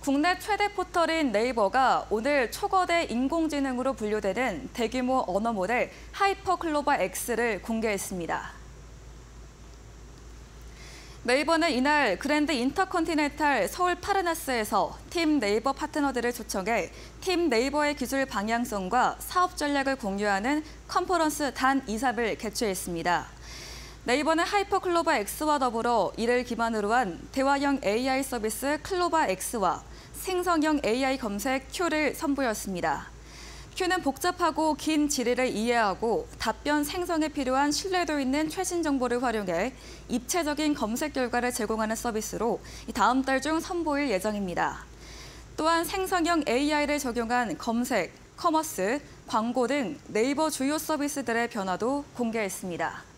국내 최대 포털인 네이버가 오늘 초거대 인공지능으로 분류되는 대규모 언어 모델 하이퍼 클로버 X를 공개했습니다. 네이버는 이날 그랜드 인터컨티넨탈 서울 파르나스에서 팀 네이버 파트너들을 초청해 팀 네이버의 기술 방향성과 사업 전략을 공유하는 컨퍼런스 단 23을 개최했습니다. 네이버는 하이퍼 클로버 X와 더불어 이를 기반으로 한 대화형 AI 서비스 클로버 X와 생성형 AI 검색 Q를 선보였습니다. Q는 복잡하고 긴 질의를 이해하고 답변 생성에 필요한 신뢰도 있는 최신 정보를 활용해 입체적인 검색 결과를 제공하는 서비스로 다음 달 중 선보일 예정입니다. 또한 생성형 AI를 적용한 검색, 커머스, 광고 등 네이버 주요 서비스들의 변화도 공개했습니다.